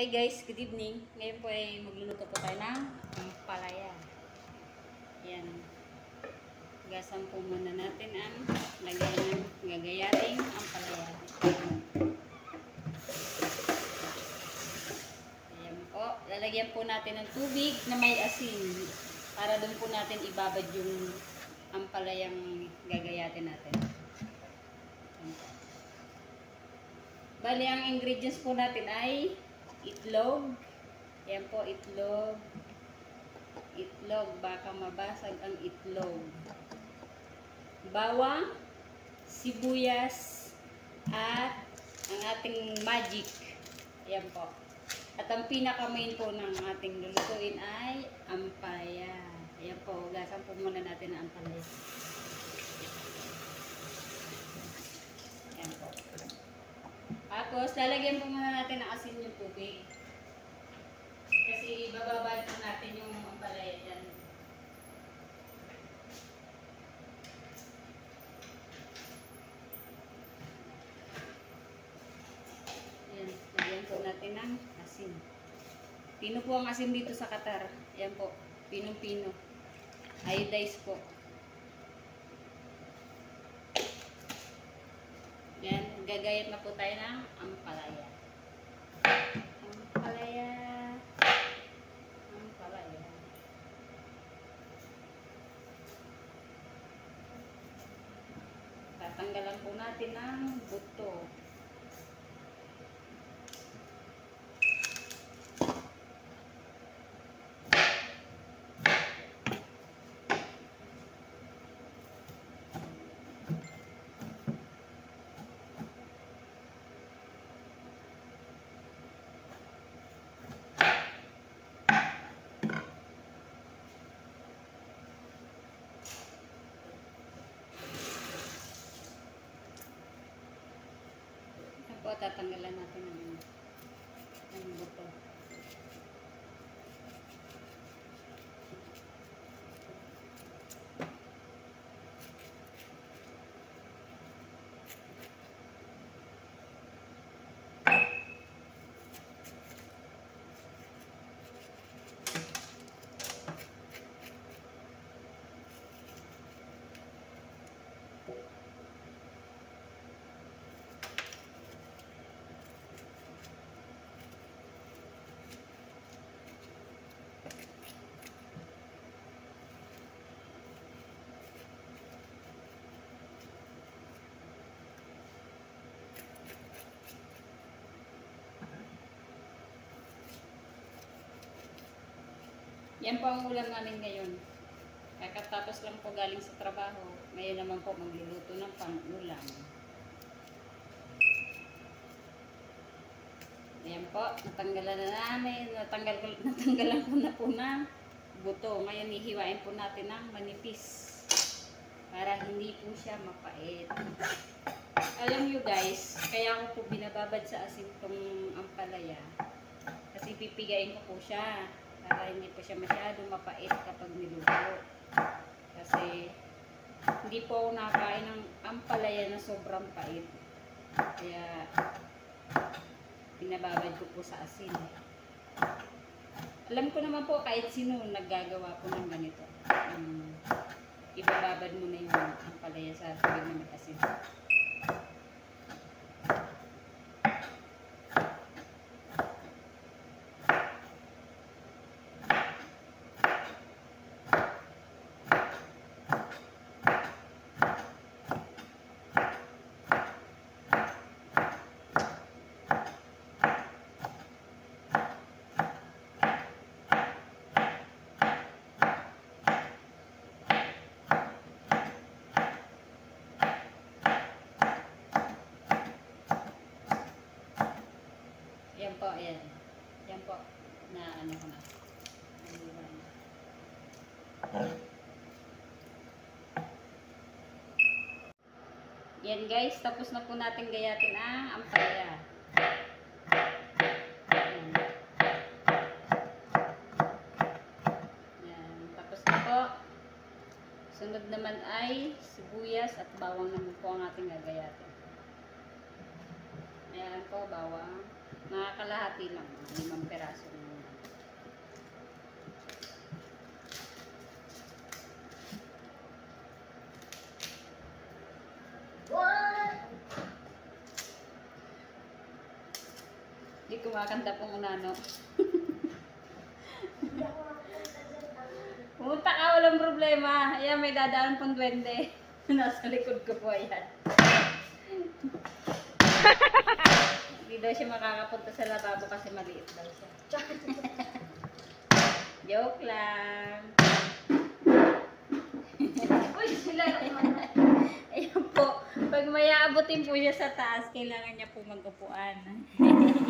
Hey guys, good evening. Ngayon po ay magluluto po tayo ng palaya. Yan. Gasan po muna natin ang lagay ng gagayating ang palaya. Ayan po. Lalagyan po natin ng tubig na may asin para doon po natin ibabad yung ang palayang gagayatin natin. Bali, ang ingredients po natin ay itlog. Yan po, itlog. Itlog, baka mabasag ang itlog. Bawang, sibuyas, at ang ating magic. Yan po. At ang pinaka-main po ng ating lulutuin ay ampalaya. Yan po, gasan po muna natin ang ampalaya. Yan po. Tapos, lalagyan po muna natin ng asin yung tubig. Kasi bababad po natin yung ampalaya dyan. Yan, lagyan po natin ng asin. Pino po ang asin dito sa Qatar. Yan po, pinong-pino. Iodize po. Yan, gagayat na po tayo ng ampalaya. Ampalaya. Ampalaya. Tatanggalan po natin ng buto. Tatanggalan natin ng, ng buto. Yan po ang ulam namin ngayon. Kakatapos lang po galing sa trabaho. Ngayon naman po magluluto ng pang-ulam. Ayan po, natanggalan na namin, natanggal natanggalan ko na po ng buto. Ngayon ihiwain po natin ng manipis para hindi po siya mapait. Alam nyo guys, kaya ko po binababad sa asin tong ampalaya kasi pipigain ko po siya para hindi po siya masyado mapait kapag niluto. Kasi hindi po ako nakakain ng ampalaya na sobrang pait. Kaya binababad ko po sa asin. Alam ko naman po kahit sino naggagawa po ng ganito. Um, ibababad mo na yung ampalaya sa tubig na may asin. Yan po, yan. Yan po. Na ano ko na. Yan guys, tapos na po natin gayatin ang ampalaya. Yan. Tapos po. Sunod naman ay sibuyas at bawang naman po ang ating gagayatin. Ayan po, bawang. Nakaka kalahati lang. Limang peraso. Hindi kumakanta pong unano. Pumunta ka, walang problema. Ayan, may dadaan pong duwende. Nasa likod ko po, ayan. Hindi daw siya makakapunta sa lababo kasi maliit daw siya. Joke lang. Uy, sila Ayan po, pag may aabutin po siya sa taas, kailangan niya po mag-upuan.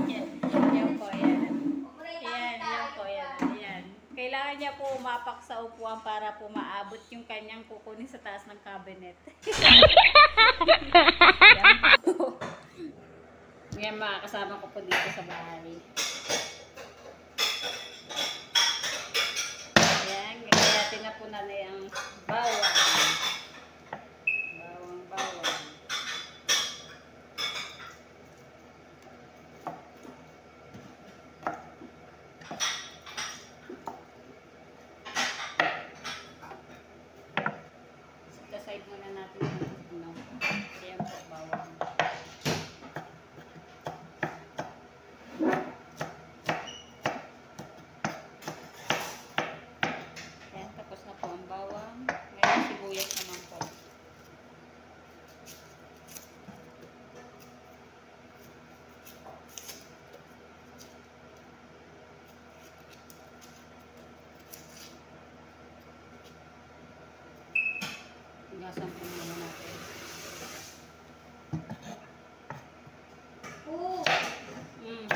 yan po, yan. Ayan, yan po, yan. Ayan. Kailangan niya po umapak sa upuan para po maabot yung kanyang kukunin sa taas ng cabinet. yan po. Yan mga kasama ko po dito sa bahay. Ayan, gagayatin na po natin ang. Bawang, bawang. Set aside muna natin yung ano. Ayan po, bawang. Ayan, tapos na po ang bawang. Ngayon, sibuyas naman po. Higasan po muna natin. Oo. Mm.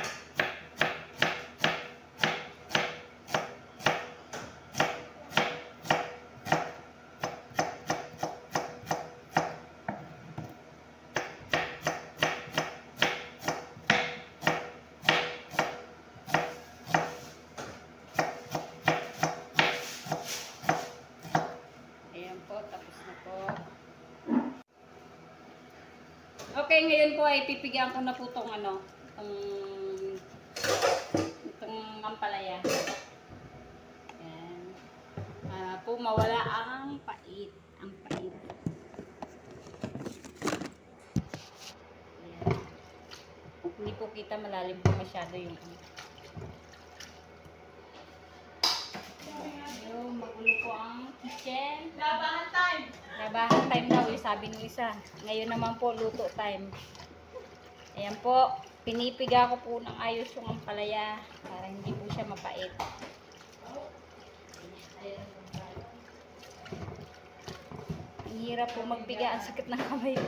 Ayan po, tapos na po. Po ay pipigyan ko na po itong ano, itong, itong ampalaya. Ayan. Ah, po mawala ang pait. Ang pait. Ayan. Hindi po kita malalim po masyado yung ano. Ayun, magulo po ang kitchen. Labahan time. Labahan time daw, eh, sabi ng isa. Ngayon naman po, luto time. Ayan po, pinipiga ko po ng ayos yung ampalaya para hindi po siya mapait. Ang hirap po magpiga, ang sakit ng kamay.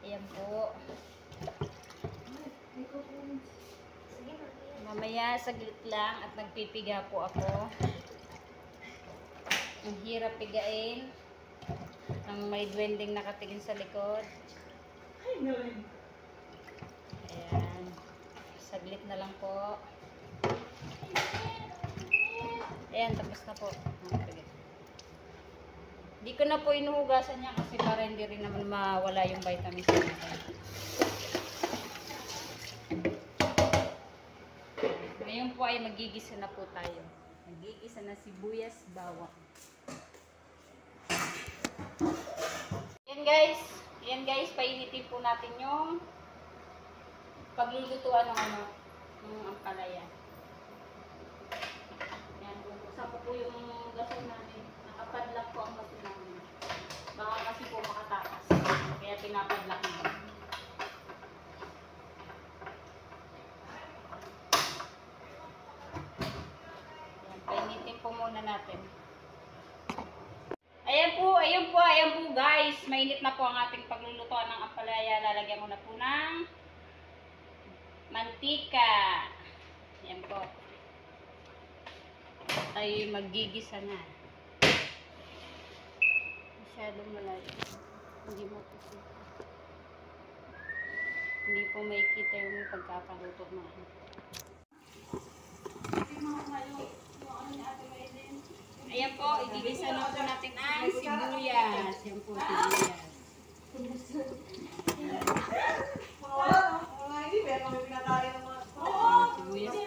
Ayan po. Mamaya, saglit lang at nagpipiga po ako. Ang hirap pigain. Ang may duwending nakatingin sa likod. Ay, naman. Ayan. Saglit na lang po. Ayan, tapos na po. Hindi ko na po inuhugasan niya kasi para hindi rin naman mawala yung vitamins natin. Ngayon po ay magigisa na po tayo. Magigisa na sibuyas, bawang. Yan guys. Yan guys, painitin po natin yung paglulutuan ng ano, ng ampalaya. Yan, bubuksan ko po yung gasol namin. Nakapadlock po ang gasol namin. Baka kasi po makatakas. Kaya pinapadlock namin. Muna natin. Ayan po, ayan po, ayan po guys. Mainit na po ang ating paglulutuan ng ampalaya. Lalagyan ko na po ng mantika. Ayan po. Tayo magigisa na. Masyadong malayo. Hindi mo kita. Hindi po makikita yung pagkakaluto na. Ayan po, igigisa na po natin ang sibuyas. Ayan po, sibuyas. Yeah.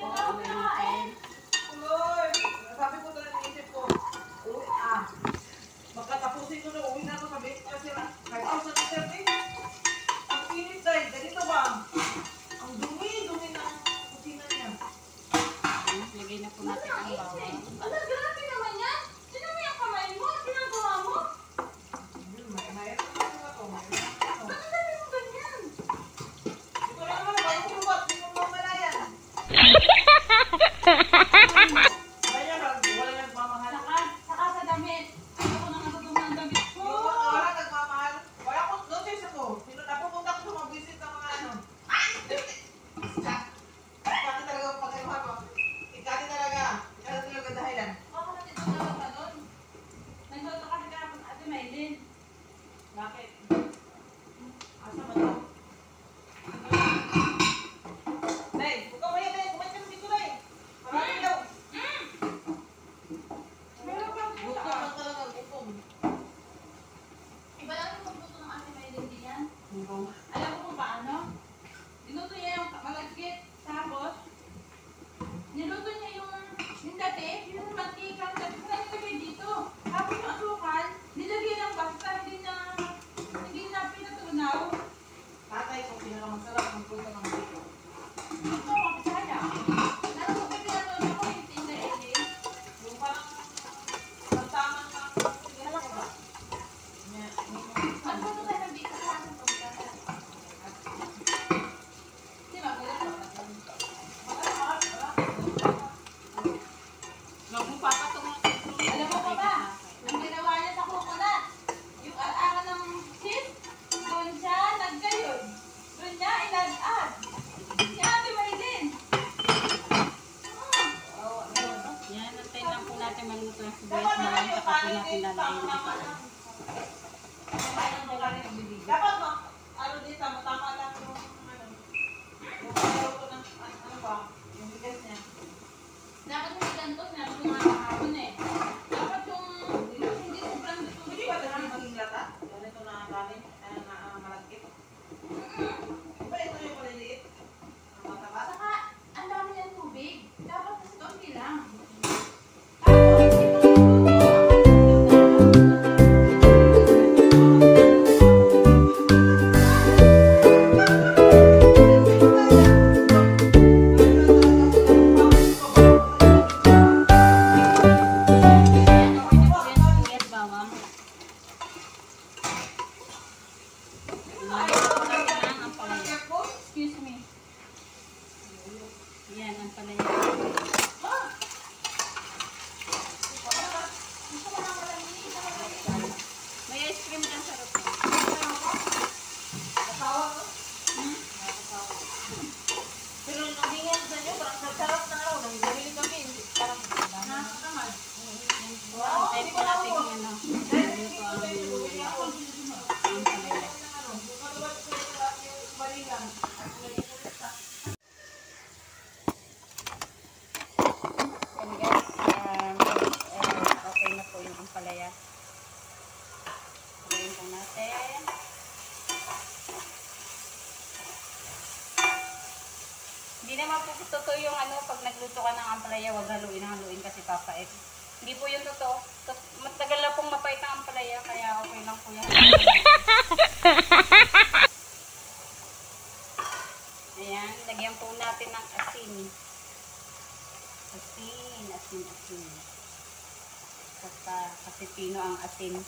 Saka kasipino ang asin.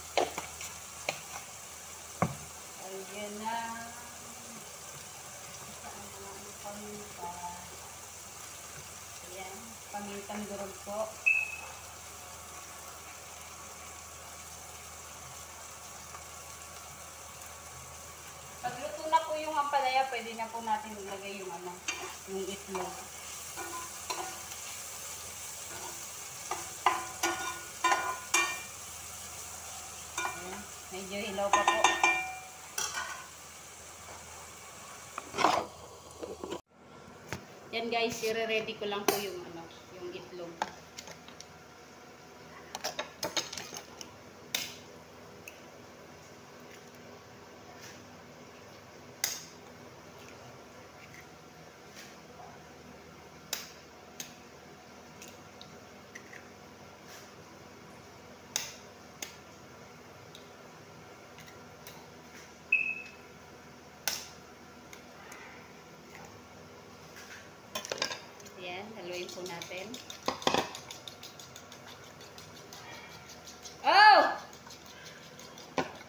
Ayan na. Saan na ang paminta? Ayan, pamintang durog po. Pagluto na po yung ampalaya, pwede na po natin ilagay yung ano, yung itlog. Medyo hilaw pa po. Yan guys, i-ready ko lang po yung ano.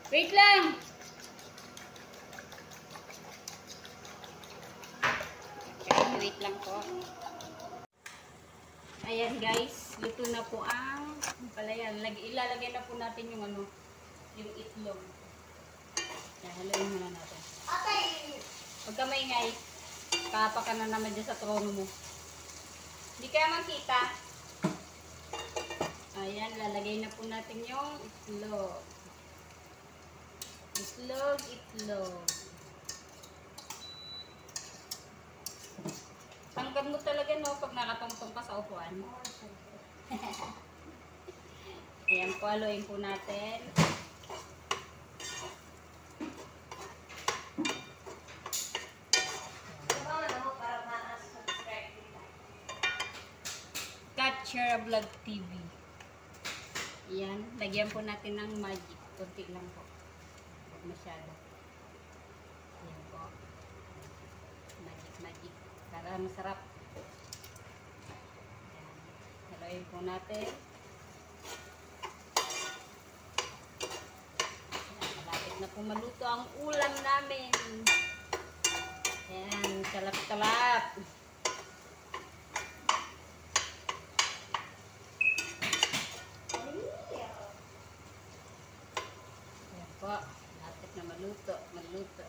Wait lang! Wait lang po. Ayan guys, luto na po ang palayan. Ilalagay na po natin yung ano, yung itlog. Haluin muna natin. Okay! Huwag ka maingay. Na naman dyan sa trono mo. Hindi kaya makita. Ayan, lalagay na po natin yung itlog. Itlog, itlog. Tangkad mo talaga no pag nakatungtong ka sa upuan. Ayan po, haluin po natin. Catcher Vlog TV. Ayan, lagyan po natin ng magic. Kunti lang po. Masyado. Ayan po. Magic, magic. Para masarap. Ayan. Haluin po natin. Na po maluto ang ulam namin. Ayan, kalap-kalap. Ayan po, lapit na maluto, maluto.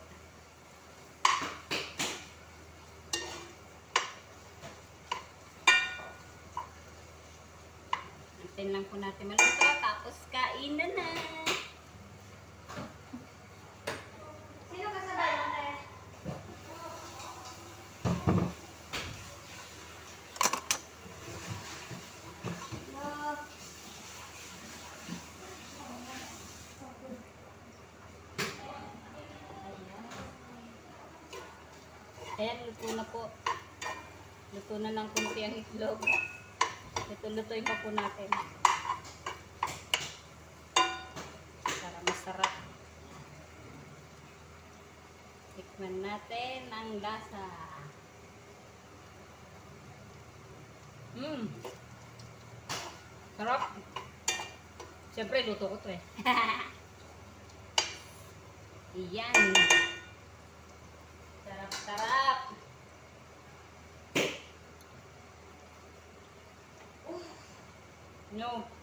Antin lang po natin maluto, tapos kainan na. Sino kasabay te? No. Ayan, luto na po. Luto na ng kunti ang itlog. Luto-lutoy pa po natin. Para masarap. Tikman natin ang lasa. Mmm! Sarap! Siyempre, luto ko to eh. Iyan! Sarap, No.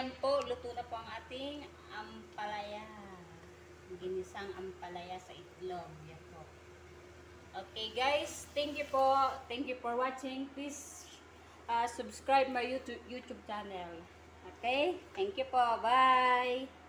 Ayan po, luto na po ang ating ampalaya. Ginisang ampalaya sa itlog. Yan po. Okay guys, thank you po. Thank you for watching. Please uh, subscribe my YouTube, YouTube channel. Okay? Thank you po. Bye!